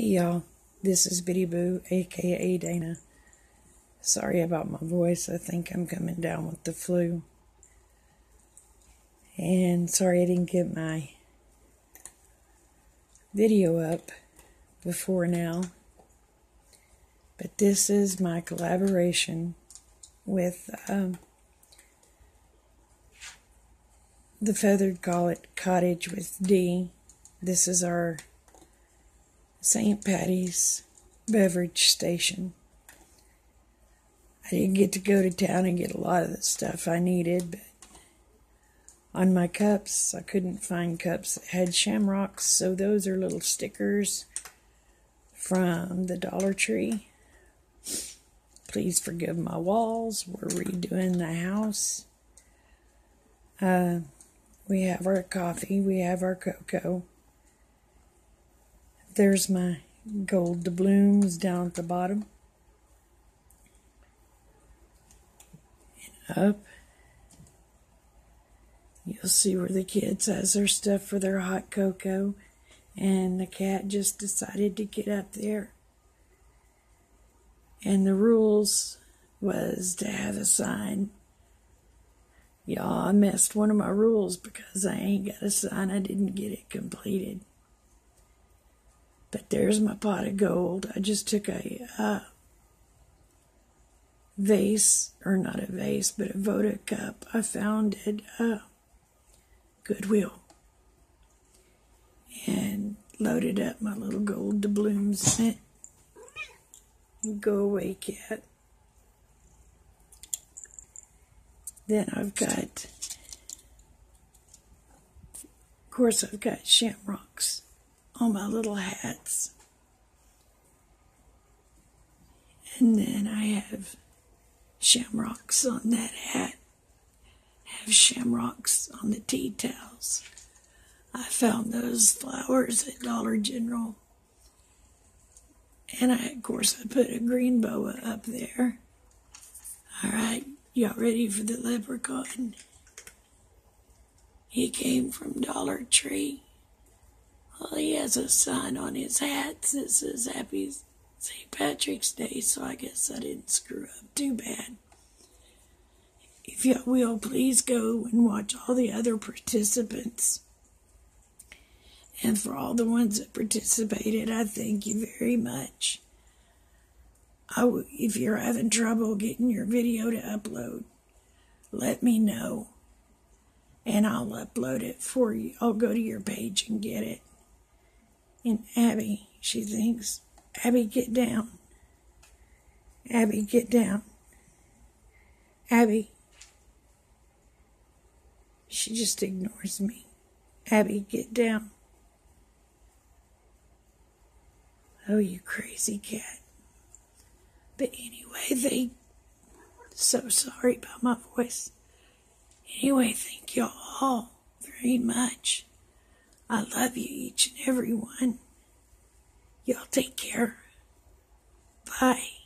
Hey y'all, this is Bitty Boo, aka Dana. Sorry about my voice, I think I'm coming down with the flu. And sorry I didn't get my video up before now. But this is my collaboration with um, the Feathered Cottage with Dee. This is our St. Patty's beverage station. I didn't get to go to town and get a lot of the stuff I needed, but on my cups, I couldn't find cups that had shamrocks, so those are little stickers from the Dollar Tree. Please forgive my walls. We're redoing the house. Uh, we have our coffee, we have our cocoa. There's my gold doubloons down at the bottom. And up. You'll see where the kids has their stuff for their hot cocoa. And the cat just decided to get up there. And the rules was to have a sign. Y'all, I missed one of my rules because I ain't got a sign. I didn't get it completed. But there's my pot of gold. I just took a uh, vase, or not a vase, but a Voda cup. I found at uh, Goodwill and loaded up my little gold doubloons in it. Go away, cat. Then I've got, of course, I've got shamrocks on my little hats. And then I have shamrocks on that hat. Have shamrocks on the tea towels. I found those flowers at Dollar General. And I, of course, I put a green boa up there. All right, y'all ready for the leprechaun? He came from Dollar Tree. Well, he has a sign on his hat that says Happy St. Patrick's Day, so I guess I didn't screw up too bad. If you will, please go and watch all the other participants. And for all the ones that participated, I thank you very much. if you're having trouble getting your video to upload, let me know and I'll upload it for you. I'll go to your page and get it. And Abby, she thinks, Abby, get down. Abby, get down. Abby. She just ignores me. Abby, get down. Oh, you crazy cat. But anyway, they. So sorry about my voice. Anyway, thank you all very much. I love you, each and every one. Y'all take care. Bye.